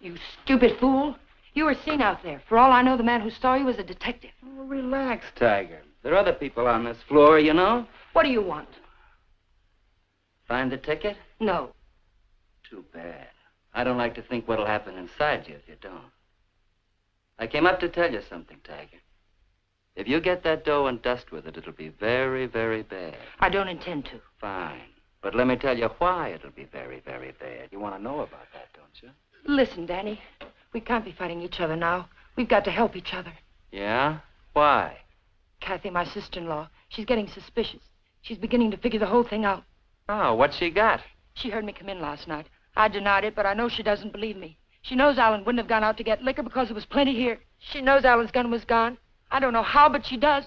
You stupid fool. You were seen out there. For all I know, the man who saw you was a detective. Oh, relax, Tiger. There are other people on this floor, you know. What do you want? Find the ticket? No. Too bad. I don't like to think what'll happen inside you if you don't. I came up to tell you something, Tiger. If you get that dough and dust with it, it'll be very, very bad. I don't intend to. Fine. But let me tell you why it'll be very, very bad. You want to know about that, don't you? Listen, Danny. We can't be fighting each other now. We've got to help each other. Yeah? Why? Kathy, my sister-in-law, she's getting suspicious. She's beginning to figure the whole thing out. Oh, what's she got? She heard me come in last night. I denied it, but I know she doesn't believe me. She knows Alan wouldn't have gone out to get liquor because there was plenty here. She knows Alan's gun was gone. I don't know how, but she does.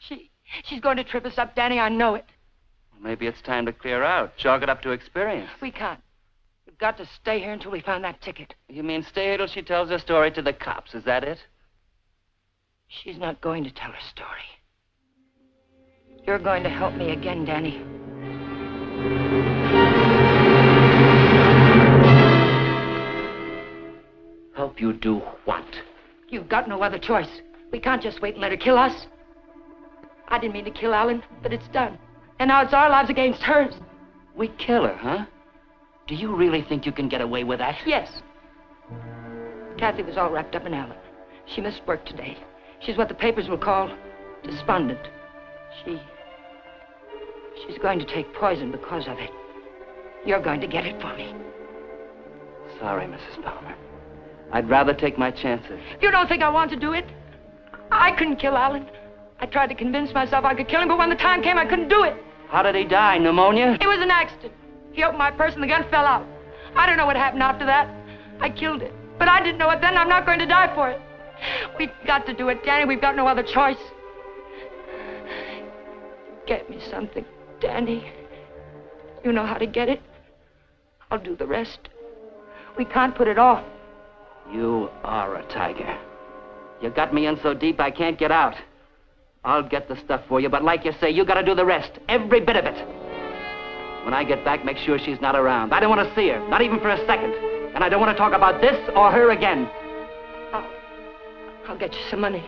She, she's going to trip us up, Danny. I know it. Well, maybe it's time to clear out. Chalk it up to experience. We can't. We've got to stay here until we find that ticket. You mean stay here till she tells her story to the cops? Is that it? She's not going to tell her story. You're going to help me again, Danny. Help you do what? You've got no other choice. We can't just wait and let her kill us. I didn't mean to kill Alan, but it's done. And now it's our lives against hers. We kill her, huh? Do you really think you can get away with that? Yes. Kathy was all wrapped up in Alan. She missed work today. She's what the papers will call despondent. She. She's going to take poison because of it. You're going to get it for me. Sorry, Mrs. Palmer. I'd rather take my chances. You don't think I want to do it? I couldn't kill Alan. I tried to convince myself I could kill him, but when the time came, I couldn't do it. How did he die? Pneumonia? It was an accident. He opened my purse and the gun fell out. I don't know what happened after that. I killed it. But I didn't know it then. I'm not going to die for it. We've got to do it, Danny. We've got no other choice. Get me something, Danny. You know how to get it. I'll do the rest. We can't put it off. You are a tiger. You got me in so deep I can't get out. I'll get the stuff for you, but like you say, you gotta do the rest. Every bit of it. When I get back, make sure she's not around. I don't want to see her, not even for a second. And I don't want to talk about this or her again. I'll, I'll get you some money.